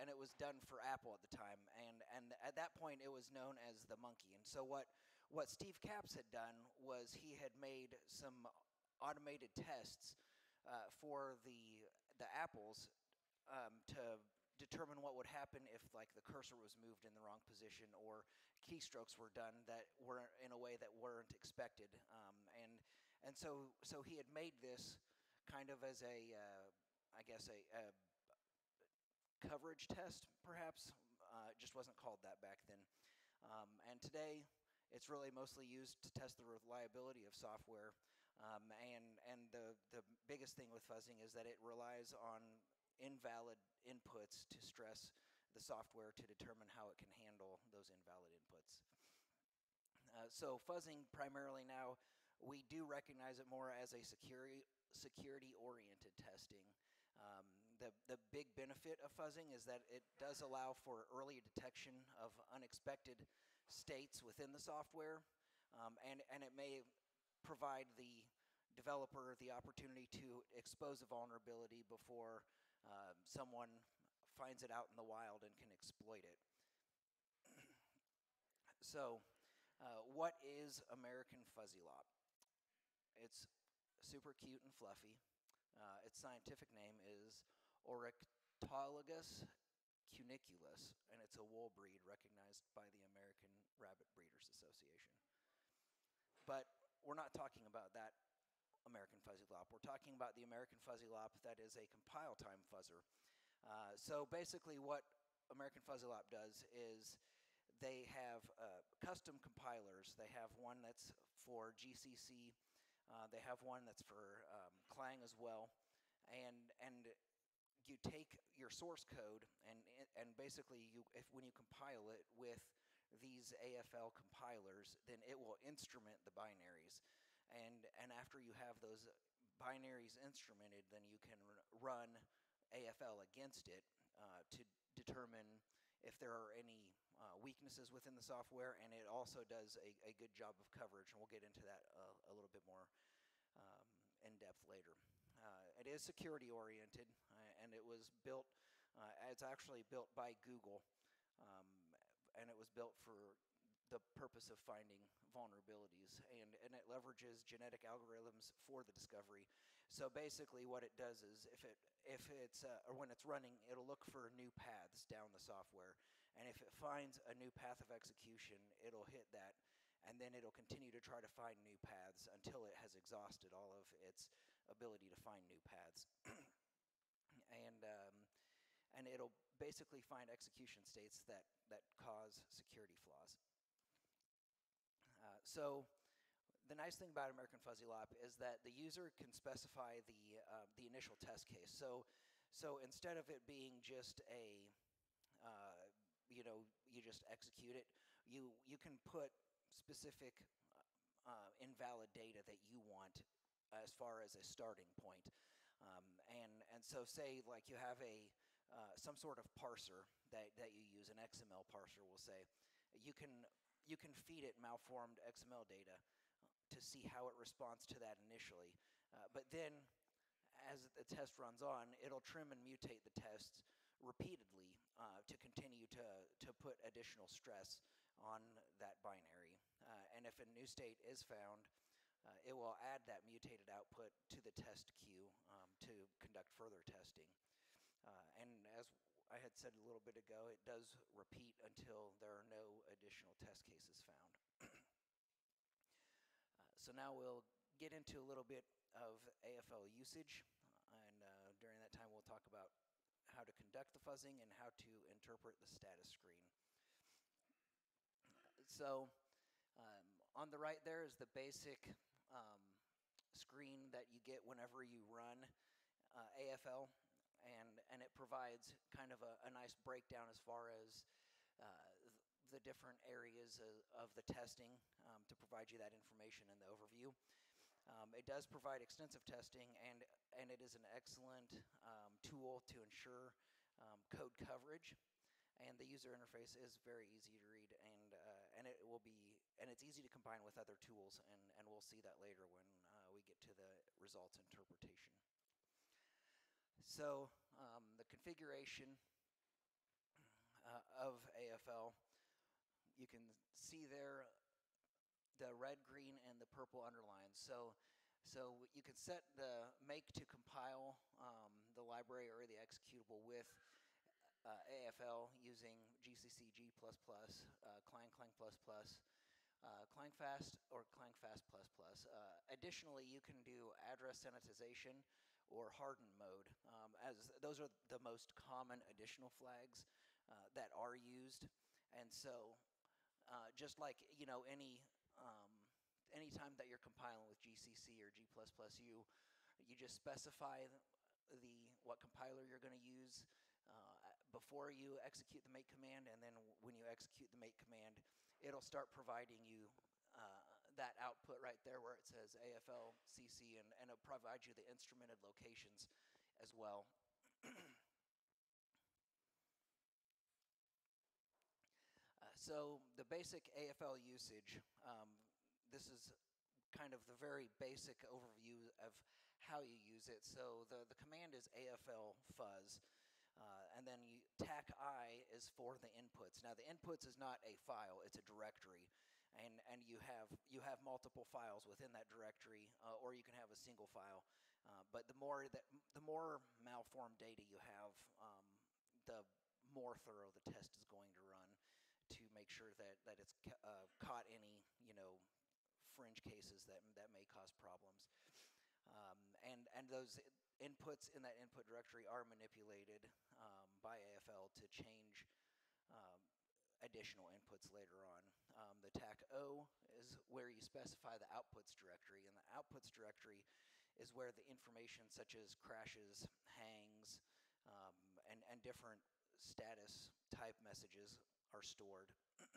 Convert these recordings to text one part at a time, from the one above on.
and it was done for Apple at the time, and and at that point it was known as the Monkey. And so what what Steve Capps had done was he had made some automated tests uh, for the the apples um, to determine what would happen if like the cursor was moved in the wrong position or keystrokes were done that were in a way that weren't expected um, and and so so he had made this kind of as a uh, I guess a, a, coverage test perhaps uh, it just wasn't called that back then um, and today it's really mostly used to test the reliability of software um, and and the the biggest thing with fuzzing is that it relies on invalid inputs to stress the software to determine how it can handle those invalid inputs. Uh, so fuzzing primarily now, we do recognize it more as a security security oriented testing. Um, the, the big benefit fuzzing is that it does allow for early detection of unexpected states within the software, um, and, and it may provide the developer the opportunity to expose a vulnerability before um, someone finds it out in the wild and can exploit it. so, uh, what is American Fuzzy Lop? It's super cute and fluffy. Uh, its scientific name is Oryctolagus cuniculus, and it's a wool breed recognized by the American Rabbit Breeders Association. But we're not talking about that American Fuzzy Lop. We're talking about the American Fuzzy Lop that is a compile time fuzzer. Uh, so basically, what American Fuzzy Lop does is they have uh, custom compilers. They have one that's for GCC. Uh, they have one that's for um, Clang as well, and and you take your source code and and basically you if when you compile it with these AFL compilers, then it will instrument the binaries. And and after you have those binaries instrumented, then you can run AFL against it uh, to determine if there are any uh, weaknesses within the software, and it also does a, a, good job of coverage, and we'll get into that uh, a little bit more um, in depth later. Uh, it is security oriented, and it was built. Uh, it's actually built by Google, um, and it was built for the purpose of finding vulnerabilities and, and it leverages genetic algorithms for the discovery so basically what it does is if it if it's uh, or when it's running it'll look for new paths down the software and if it finds a new path of execution it'll hit that and then it'll continue to try to find new paths until it has exhausted all of its ability to find new paths and um, and it'll basically find execution states that that cause security flaws uh, so the nice thing about American Fuzzy Lop is that the user can specify the uh, the initial test case. So so instead of it being just a uh, you know you just execute it, you you can put specific uh, invalid data that you want as far as a starting point. Um, and and so say like you have a uh, some sort of parser that, that you use an XML parser we'll say you can you can feed it malformed XML data to see how it responds to that initially. Uh, but then, as the test runs on, it'll trim and mutate the tests repeatedly uh, to continue to, to put additional stress on that binary. Uh, and if a new state is found, uh, it will add that mutated output to the test queue um, to conduct further testing. Uh, and as I had said a little bit ago, it does repeat until there are no additional test cases found. uh, so now we'll get into a little bit of AFL usage, and uh, during that time we'll talk about how to conduct the fuzzing and how to interpret the status screen. So um, on the right there is the basic um, screen that you get whenever you run uh, AFL and and it provides kind of a, a nice breakdown as far as uh, the different areas of, of the testing um, to provide you that information and the overview. Um, it does provide extensive testing, and and it is an excellent um, tool to ensure um, code coverage. And the user interface is very easy to read, and uh, and it will be and it's easy to combine with other tools, and and we'll see that later when uh, we get to the results interpretation. So um, the configuration uh, of AFL. You can see there the red, green, and the purple underlines. So, so you can set the make to compile um, the library or the executable with uh, AFL using GCC G++, uh, Clang Clang++, uh, ClangFast or ClangFast++. Uh, additionally, you can do address sanitization or harden mode. Um, as those are the most common additional flags uh, that are used, and so uh, just like you know any um, anytime that you're compiling with GCC or G++, you you just specify the what compiler you're going to use uh, before you execute the make command, and then when you execute the make command, it'll start providing you uh, that output right there where it says AFL CC, and, and it'll provide you the instrumented locations as well. uh, so the basic AFL usage, um, this is kind of the very basic overview of how you use it. So the, the command is AFL fuzz. Uh, and then you, TAC I is for the inputs. Now the inputs is not a file; it's a directory, and and you have you have multiple files within that directory, uh, or you can have a single file. Uh, but the more that the more malformed data you have, um, the more thorough the test is going to run to make sure that that it's ca- uh, caught any you know fringe cases that that may cause problems. Um, and and those inputs in that input directory are manipulated um, by AFL to change um, additional inputs later on. Um, the TAC O is where you specify the outputs directory, and the outputs directory is where the information such as crashes, hangs, um, and, and different status type messages are stored.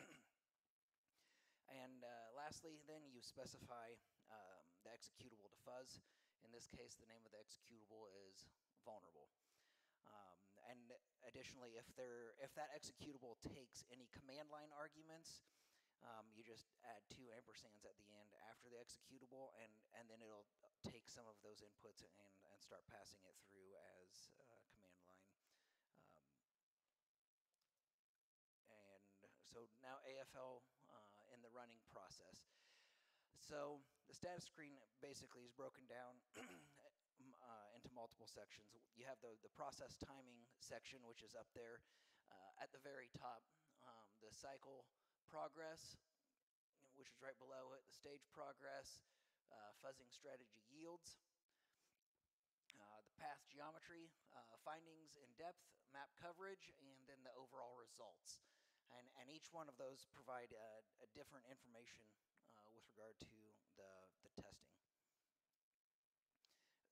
and uh, lastly, then you specify um, the executable to fuzz. In this case, the name of the executable is vulnerable. Um, and additionally, if there if that executable takes any command line arguments, um, you just add two ampersands at the end after the executable, and, and then it'll take some of those inputs and, and start passing it through as uh, command line. Um, and so now AFL uh, in the running process. So the status screen basically is broken down uh, into multiple sections. You have the, the process timing section, which is up there uh, at the very top. Um, the cycle progress, which is right below it, the stage progress, uh, fuzzing strategy yields, uh, the path geometry, uh, findings in depth, map coverage, and then the overall results. And, and each one of those provide a, a different information with regard to the, the testing.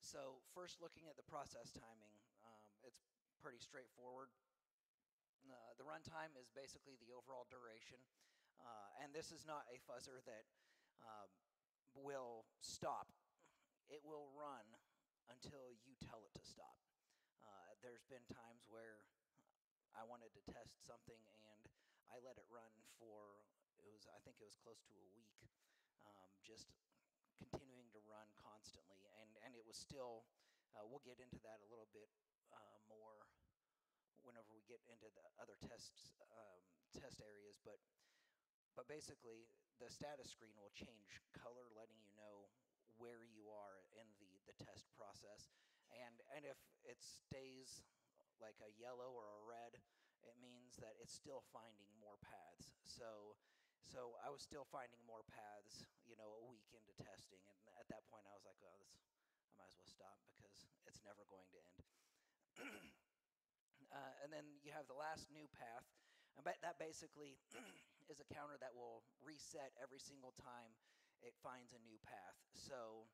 So first looking at the process timing, um, it's pretty straightforward. Uh, the runtime is basically the overall duration, uh, and this is not a fuzzer that um, will stop. It will run until you tell it to stop. Uh, there's been times where I wanted to test something and I let it run for it was I think it was close to a week, um, just continuing to run constantly. And, and it was still, uh, we'll get into that a little bit uh, more whenever we get into the other tests, um, test areas. But, but basically, the status screen will change color, letting you know where you are in the, the test process. And, and if it stays like a yellow or a red, it means that it's still finding more paths. So so I was still finding more paths, you know, a week into testing, and at that point I was like, well, this, I might as well stop because it's never going to end. uh, and then you have the last new path, and that basically is a counter that will reset every single time it finds a new path. So,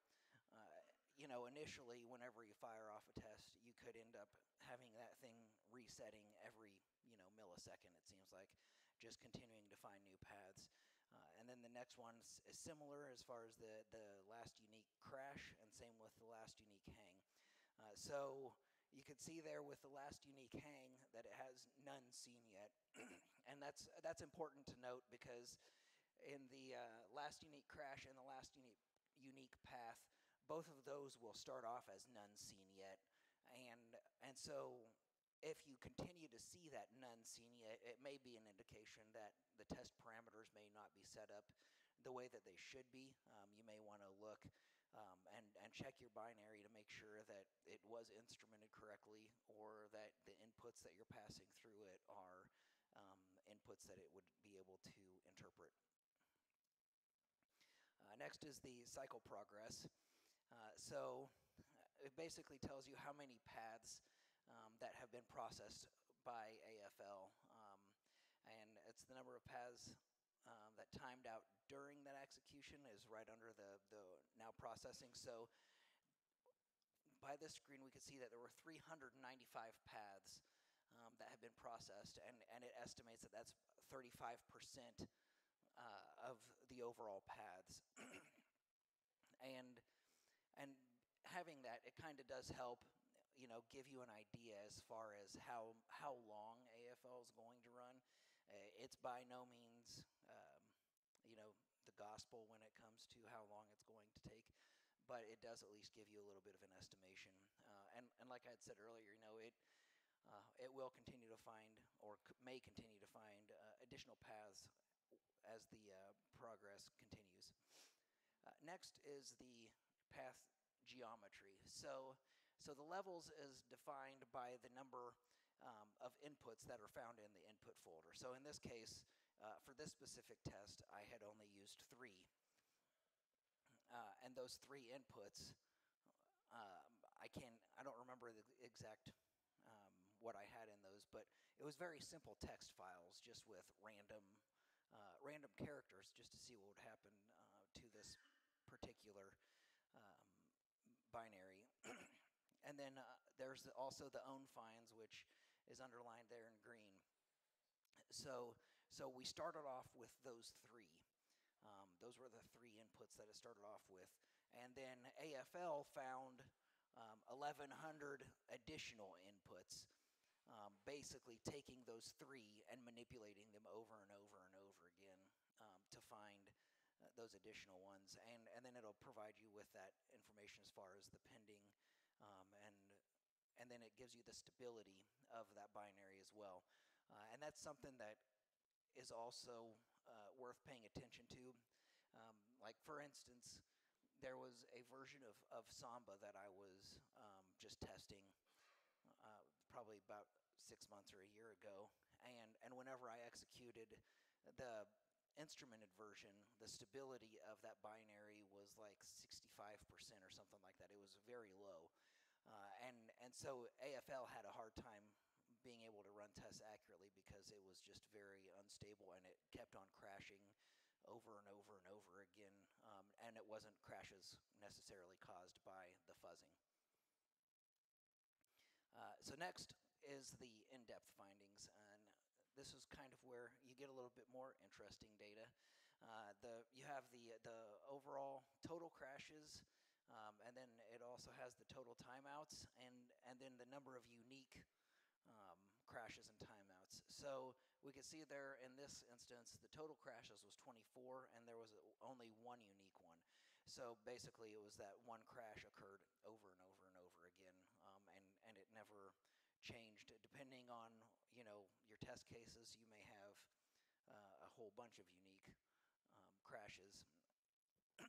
uh, you know, initially, whenever you fire off a test, you could end up having that thing resetting every, you know, millisecond. It seems like just continuing to find new paths. Uh, and then the next one is similar as far as the, the last unique crash, and same with the last unique hang. Uh, so you can see there with the last unique hang that it has none seen yet. and that's, that's important to note because in the uh, last unique crash and the last unique, unique path, both of those will start off as none seen yet. And, and so if you continue to see that none seen, it, it may be an indication that the test parameters may not be set up the way that they should be. Um, you may want to look um, and, and check your binary to make sure that it was instrumented correctly or that the inputs that you're passing through it are um, inputs that it would be able to interpret. Uh, next is the cycle progress. Uh, so it basically tells you how many paths um, that have been processed by AFL. Um, and it's the number of paths um, that timed out during that execution is right under the, the now processing. So by this screen, we could see that there were 395 paths um, that have been processed, and, and it estimates that that's 35% uh, of the overall paths. and and having that, it kind of does help you know, give you an idea as far as how how long AFL is going to run. Uh, it's by no means, um, you know, the gospel when it comes to how long it's going to take, but it does at least give you a little bit of an estimation. Uh, and and like I had said earlier, you know, it. Uh, it will continue to find, or may continue to find, uh, additional paths as the uh, progress continues. Uh, next is the path geometry. So so the levels is defined by the number um, of inputs that are found in the input folder. So in this case, uh, for this specific test, I had only used three. Uh, and those three inputs, um, I can I don't remember the exact um, what I had in those, but it was very simple text files, just with random uh, random characters, just to see what would happen uh, to this particular um, binary. And then uh, there's also the own finds, which is underlined there in green. So, so we started off with those three. Um, those were the three inputs that it started off with. And then AFL found um, 1,100 additional inputs, um, basically taking those three and manipulating them over and over and over again um, to find uh, those additional ones. And, and then it'll provide you with that information as far as the pending um, and and then it gives you the stability of that binary as well. Uh, and that's something that is also uh, worth paying attention to. Um, like for instance, there was a version of, of Samba that I was um, just testing uh, probably about six months or a year ago. And, and whenever I executed the instrumented version, the stability of that binary was like 65% or something like that. It was very low. Uh, and, and so AFL had a hard time being able to run tests accurately because it was just very unstable and it kept on crashing over and over and over again. Um, and it wasn't crashes necessarily caused by the fuzzing. Uh, so next is the in-depth findings. And this is kind of where you get a little bit more interesting data. Uh, the you have the the overall total crashes, um, and then it also has the total timeouts, and and then the number of unique um, crashes and timeouts. So we can see there in this instance, the total crashes was 24, and there was only one unique one. So basically, it was that one crash occurred over and over and over again, um, and and it never changed depending on you know test cases. You may have uh, a whole bunch of unique um, crashes.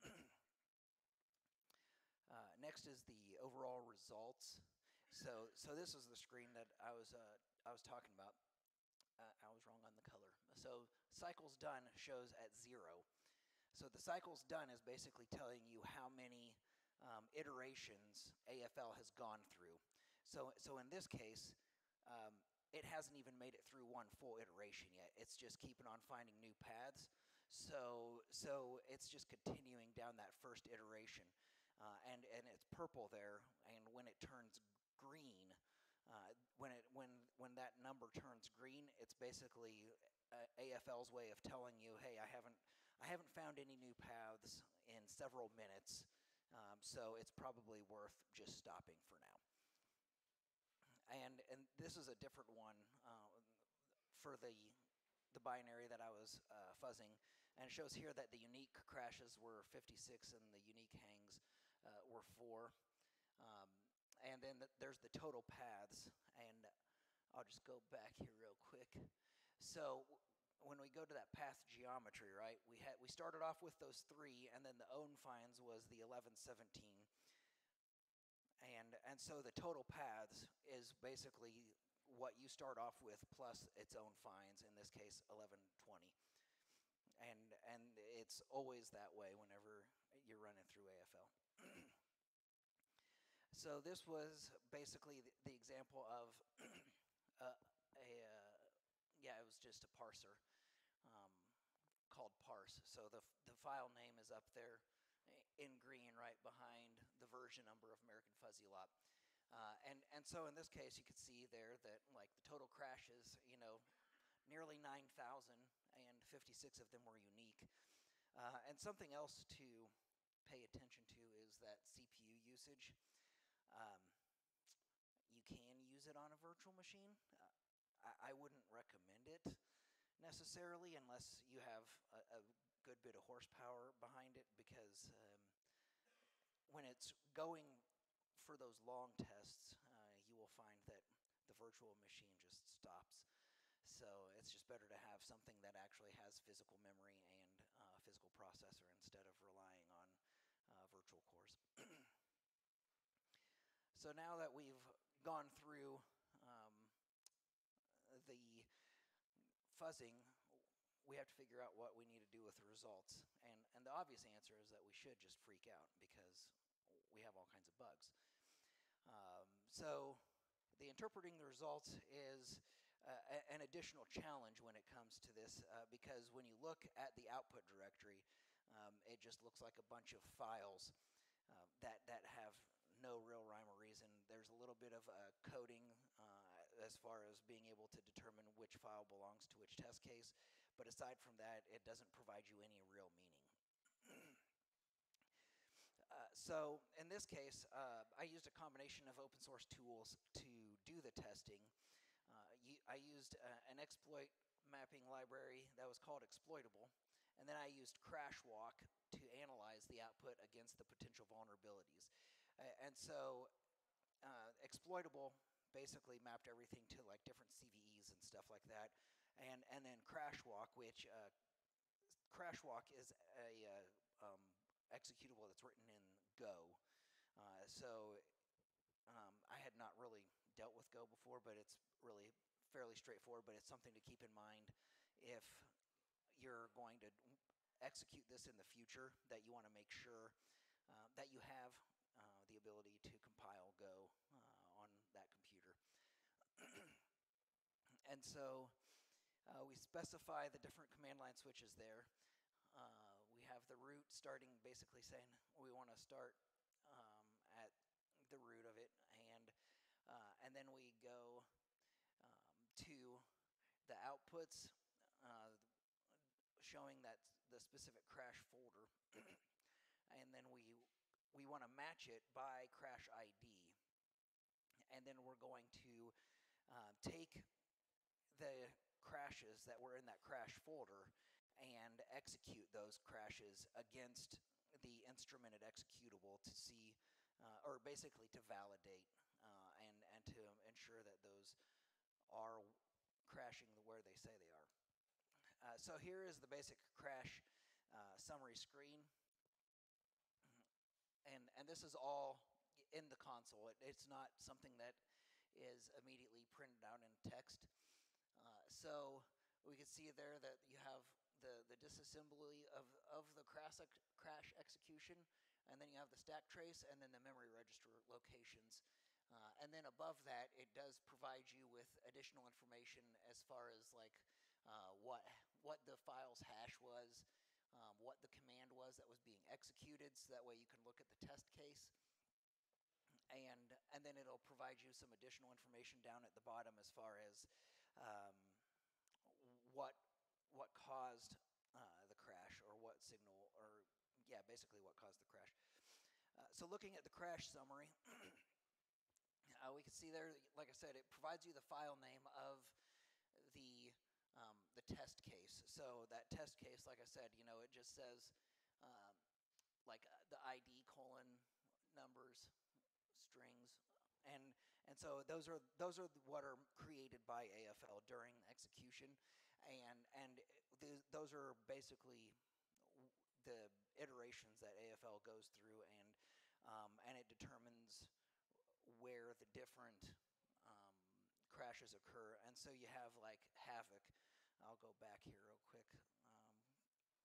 uh, next is the overall results. So so this is the screen that I was uh, I was talking about. Uh, I was wrong on the color. So cycles done shows at zero. So the cycles done is basically telling you how many um, iterations AFL has gone through. So, so in this case, um, it hasn't even made it through one full iteration yet. It's just keeping on finding new paths. So, so it's just continuing down that first iteration, uh, and and it's purple there. And when it turns green, uh, when it when when that number turns green, it's basically uh, AFL's way of telling you, hey, I haven't I haven't found any new paths in several minutes, um, so it's probably worth just stopping for now and and this is a different one uh, for the the binary that I was uh, fuzzing, and it shows here that the unique crashes were 56 and the unique hangs uh, were four. Um, and then the, there's the total paths, and I'll just go back here real quick. So when we go to that path geometry, right, we had we started off with those three, and then the own finds was the 11, 17. And, and so the total paths is basically what you start off with plus its own finds, in this case 1120. And, and it's always that way whenever you're running through AFL. so this was basically the, the example of uh, a, uh, yeah, it was just a parser um, called parse. So the, the file name is up there in green right behind the version number of American Fuzzy Lop. Uh, and, and so in this case, you could see there that like the total crashes, you know, nearly 9,000 and 56 of them were unique. Uh, and something else to pay attention to is that CPU usage. Um, you can use it on a virtual machine. Uh, I, I, wouldn't recommend it necessarily unless you have a, a good bit of horsepower behind it because um, when it's going for those long tests, uh, you will find that the virtual machine just stops. So it's just better to have something that actually has physical memory and uh, physical processor instead of relying on uh, virtual cores. so now that we've gone through um, the fuzzing, we have to figure out what we need to do with the results. And, and the obvious answer is that we should just freak out because we have all kinds of bugs. Um, so the interpreting the results is uh, an additional challenge when it comes to this uh, because when you look at the output directory, um, it just looks like a bunch of files uh, that, that have no real rhyme or reason. There's a little bit of uh, coding uh, as far as being able to determine which file belongs to which test case, but aside from that, it doesn't provide you any real meaning. uh, so in this case, uh, I used a combination of open source tools to do the testing. Uh, I used uh, an exploit mapping library that was called Exploitable, and then I used Crashwalk to analyze the output against the potential vulnerabilities. and so uh, Exploitable basically mapped everything to like different CVEs and stuff like that and and then Crashwalk, which uh, Crashwalk is a uh, um, executable that's written in Go. Uh, so um, I had not really dealt with Go before, but it's really fairly straightforward. But it's something to keep in mind if you're going to execute this in the future. That you want to make sure uh, that you have uh, the ability to compile Go uh, on that computer. and so uh, we specify the different command line switches there. Uh, we have the root starting basically saying we want to start um, at the root of it, and uh, and then we go um, to the outputs, uh, showing that the specific crash folder, and then we we want to match it by crash ID, and then we're going to uh, take the crashes that were in that crash folder and execute those crashes against the instrumented executable to see, uh, or basically to validate uh, and, and to ensure that those are crashing where they say they are. Uh, so here is the basic crash uh, summary screen. And, and this is all in the console. It, it's not something that is immediately printed out in text. So we can see there that you have the, the disassembly of, of the crash, crash execution, and then you have the stack trace, and then the memory register locations. Uh, and then above that, it does provide you with additional information as far as like uh, what what the file's hash was, um, what the command was that was being executed, so that way you can look at the test case. And and then it'll provide you some additional information down at the bottom as far as um, what what caused uh, the crash or what signal or yeah basically what caused the crash. Uh, so looking at the crash summary uh, we can see there like i said it provides you the file name of the um, the test case. So that test case like i said you know it just says um, like uh, the id colon numbers strings and and so those are those are what are created by AFL during execution, and and th- those are basically the iterations that AFL goes through, and um, and it determines where the different um, crashes occur. And so you have like havoc. I'll go back here real quick. Um,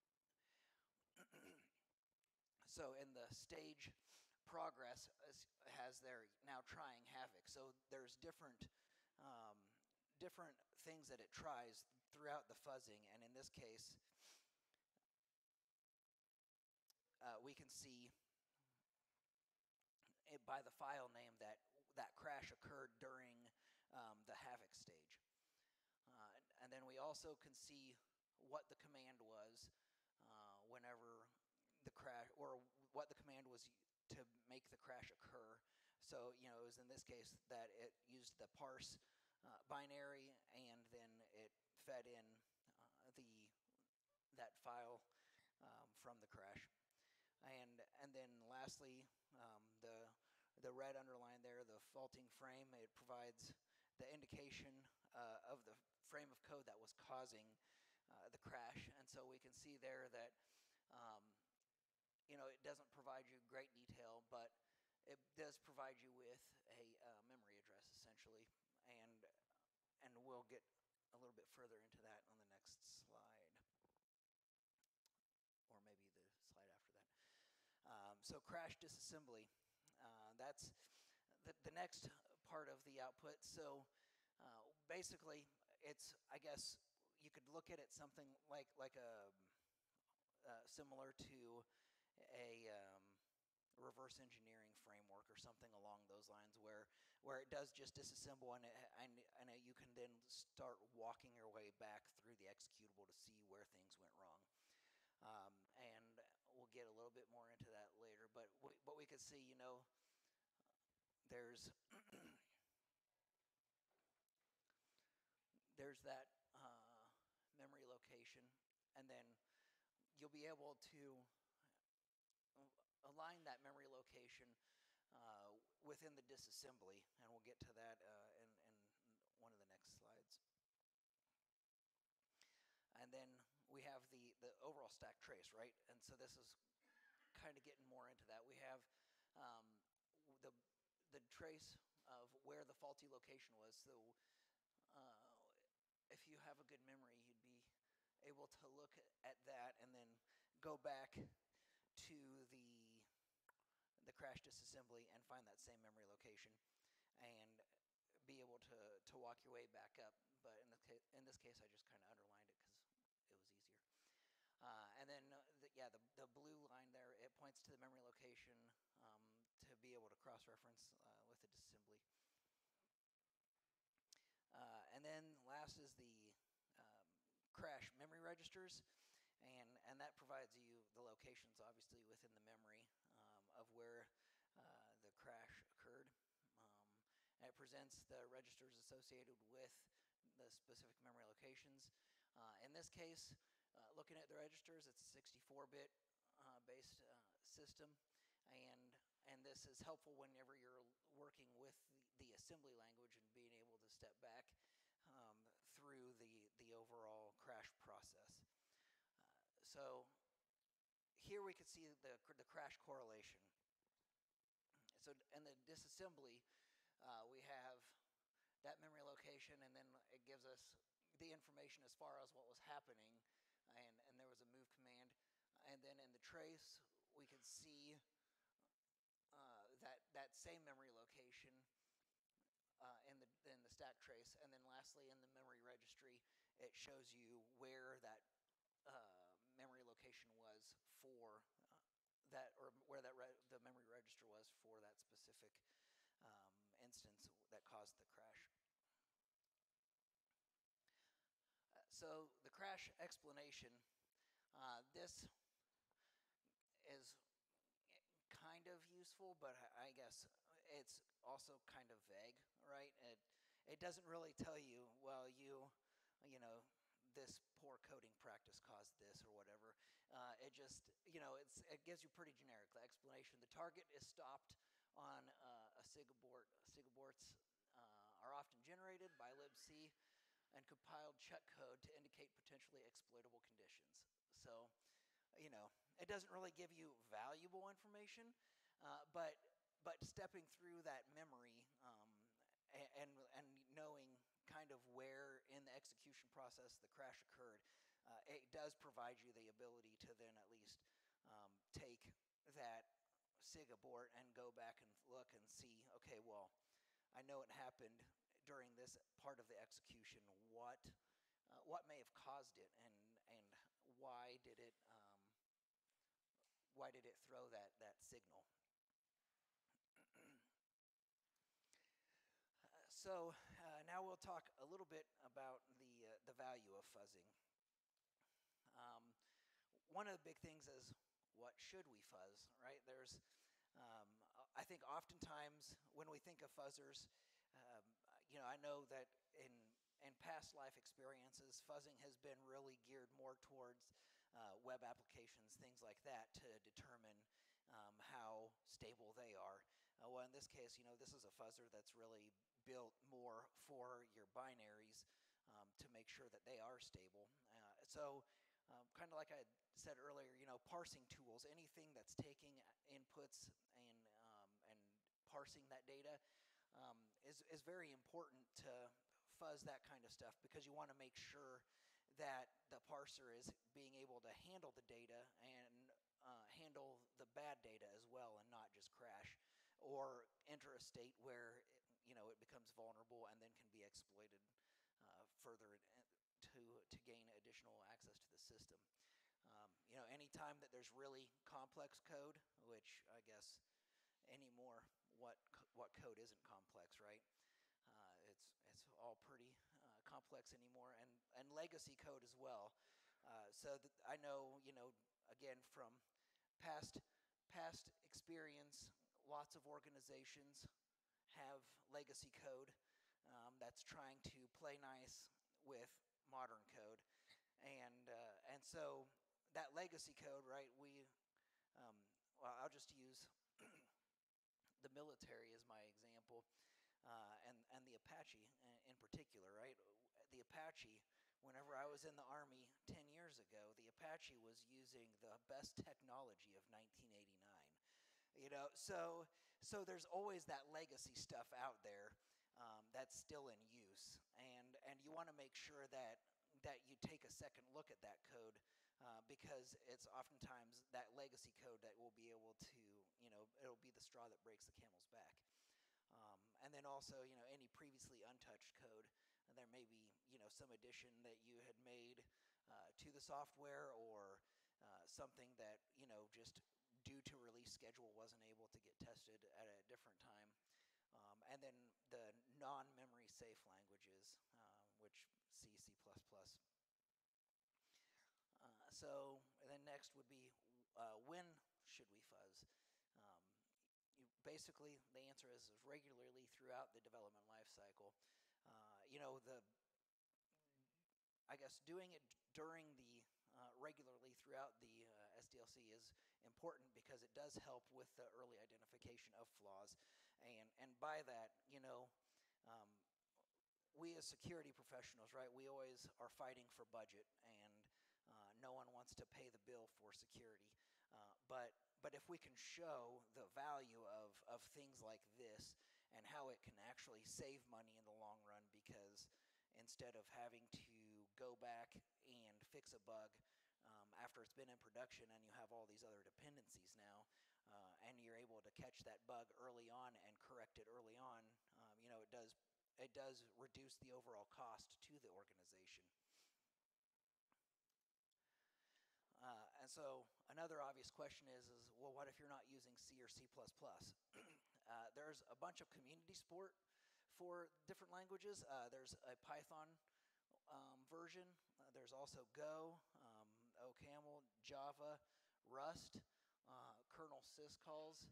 so in the stage progress has their now trying havoc. So there's different um, different things that it tries throughout the fuzzing, and in this case, uh, we can see it by the file name that that crash occurred during um, the havoc stage. Uh, and then we also can see what the command was uh, whenever the crash, or what the command was to make the crash occur. So, you know, it was in this case that it used the parse uh, binary and then it fed in uh, the that file um, from the crash. And, and then lastly, um, the, the red underline there, the faulting frame, it provides the indication uh, of the frame of code that was causing uh, the crash. And so we can see there that um, you know, it doesn't provide you great detail, but it does provide you with a uh, memory address essentially, and and we'll get a little bit further into that on the next slide, or maybe the slide after that. Um, so crash disassembly, uh, that's the, the next part of the output. So uh, basically, it's I guess you could look at it something like like a uh, similar to a um, reverse engineering framework or something along those lines where where it does just disassemble and and, and you can then start walking your way back through the executable to see where things went wrong. Um, and we'll get a little bit more into that later, but we, but we could see, you know, there's there's that uh, memory location, and then you'll be able to align that memory location uh, within the disassembly, and we'll get to that uh, in, in one of the next slides. And then we have the, the overall stack trace, right? And so this is kind of getting more into that. We have um, the, the trace of where the faulty location was. So uh, if you have a good memory, you'd be able to look at that and then go back to the the crash disassembly and find that same memory location and be able to, to walk your way back up. But in, the ca- in this case, I just kind of underlined it because it was easier. Uh, and then, uh, the, yeah, the, the blue line there, it points to the memory location um, to be able to cross-reference uh, with the disassembly. Uh, and then last is the um, crash memory registers, and, and that provides you the locations, obviously, within the memory of where uh, the crash occurred. Um, and it presents the registers associated with the specific memory locations. Uh, in this case, uh, looking at the registers, it's a 64-bit uh, based uh, system, and and this is helpful whenever you're working with the, the assembly language and being able to step back um, through the the overall crash process. Uh, so here we can see the, the crash correlation. So in the disassembly, uh, we have that memory location, and then it gives us the information as far as what was happening, and, and there was a move command. And then in the trace, we can see uh, that, that same memory location uh, in, the, in the stack trace. And then lastly, in the memory registry, it shows you where that uh, memory location was for uh, that, or where that the memory register was for that specific um, instance that caused the crash. Uh, so the crash explanation, uh, this is kind of useful, but I guess it's also kind of vague, right? It it doesn't really tell you, well, you you know, this poor coding practice caused this or whatever. Uh, it just, you know, it gives you pretty generic explanation. The target is stopped on uh, a SIG abort. SIG aborts uh, are often generated by libc and compiled check code to indicate potentially exploitable conditions. So, you know, it doesn't really give you valuable information, uh, but but stepping through that memory um, and, and knowing kind of where in the execution process the crash occurred, uh, it does provide you the ability to then at least um, take that SIG abort and go back and look and see, okay, well, I know it happened during this part of the execution. What uh, what may have caused it, and and why did it um, why did it throw that that signal? so now we'll talk a little bit about the uh, the value of fuzzing. Um, one of the big things is what should we fuzz, right? There's, um, I think oftentimes when we think of fuzzers, um, you know, I know that in in past life experiences, fuzzing has been really geared more towards uh, web applications, things like that, to determine um, how stable they are. Uh, well, in this case, you know, this is a fuzzer that's really built more for your binaries um, to make sure that they are stable. Uh, so um, kind of like I said earlier, you know, parsing tools, anything that's taking inputs and, um, and parsing that data um, is, is very important to fuzz that kind of stuff because you want to make sure that the parser is being able to handle the data and uh, handle the bad data as well and not just crash or enter a state where you know it becomes vulnerable and then can be exploited uh, further to, to gain additional access to the system. Um, you know, anytime that there's really complex code, which I guess anymore, what what code isn't complex, right? Uh, it's it's all pretty uh, complex anymore, and and legacy code as well. Uh, so I know, you know, again from past past experience, lots of organizations have legacy code um, that's trying to play nice with modern code, and uh, and so that legacy code, right? We, um, well, I'll just use the military as my example, uh, and and the Apache in particular, right? The Apache. Whenever I was in the Army 10 years ago, the Apache was using the best technology of 1989 you know so so there's always that legacy stuff out there um, that's still in use, and and you want to make sure that that you take a second look at that code uh, because it's oftentimes that legacy code that will be able to you know it'll be the straw that breaks the camel's back. Um, and then also, you know, any previously untouched code, there may be, you know, some addition that you had made uh, to the software or uh, something that, you know, just due to release schedule wasn't able to get tested at a different time. Um, and then the non-memory safe languages, uh, which C, C++. Uh, so then next would be uh, when should we fuzz? Um, you, basically, the answer is, is, regularly throughout the development lifecycle. Uh, you know, the I guess doing it during the uh, regularly throughout the SDLC is important because it does help with the early identification of flaws. And, and by that, you know, um, we as security professionals, right, we always are fighting for budget and uh, no one wants to pay the bill for security. Uh, but, but if we can show the value of, of things like this and how it can actually save money in the long run because instead of having to go back and fix a bug after it's been in production and you have all these other dependencies now, uh, and you're able to catch that bug early on and correct it early on, um, you know, it does it does reduce the overall cost to the organization. Uh, and so another obvious question is, is, well, what if you're not using C or C++? uh, there's a bunch of community support for different languages. Uh, there's a Python um, version. Uh, there's also Go, OCaml, Java, Rust, uh, kernel syscalls,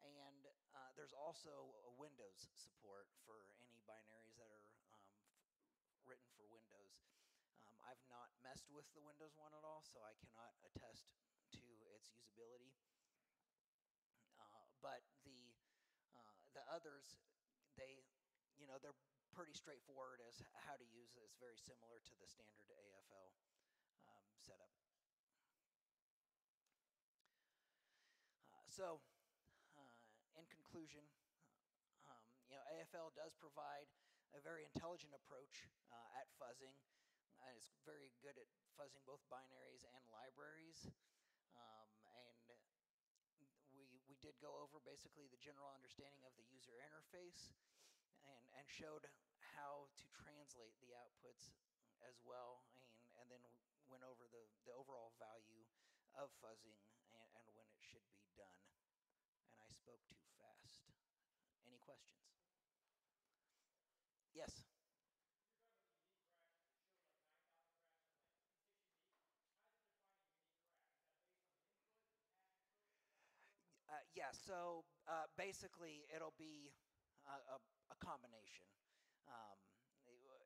and uh, there's also a Windows support for any binaries that are um, written for Windows. Um, I've not messed with the Windows one at all, so I cannot attest to its usability. Uh, but the uh, the others, they you know they're pretty straightforward as how to use it. It's very similar to the standard AFL um, setup. Uh, so, uh, in conclusion, um, you know, AFL does provide a very intelligent approach uh, at fuzzing, and it's very good at fuzzing both binaries and libraries. Um, and we we did go over basically the general understanding of the user interface, and and showed how to translate the outputs as well, and and then went over the the overall value of fuzzing and, and when it should be done. And I spoke too fast. Any questions? Yes. Uh, yeah, so uh, basically it'll be a, a, a combination. Um,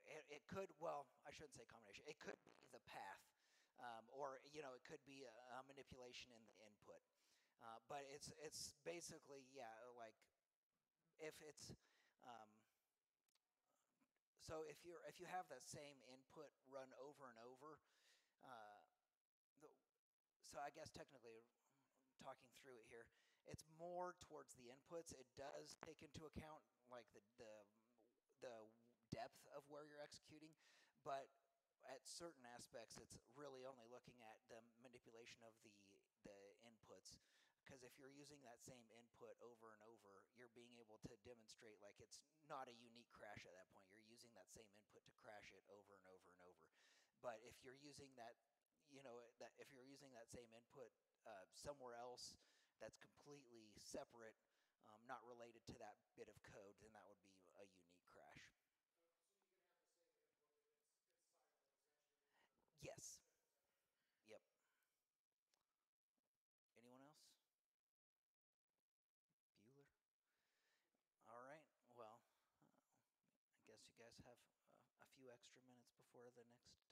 it, it, could, well, I shouldn't say combination. It could be the path, um, or you know, it could be a, a manipulation in the input. Uh, but it's it's basically yeah, like if it's um, so if you're if you have that same input run over and over, uh, the, so I guess technically talking through it here, it's more towards the inputs. It does take into account like the the the depth of where you're executing, but at certain aspects, it's really only looking at the manipulation of the the inputs. Because if you're using that same input over and over, you're being able to demonstrate like it's not a unique crash at that point. You're using that same input to crash it over and over and over. But if you're using that, you know, that if you're using that same input uh, somewhere else that's completely separate, um, not related to that bit of code, then that would be a unique crash. Yes. Yep. Anyone else? Bueller? All right. Well, uh, I guess you guys have uh, a few extra minutes before the next.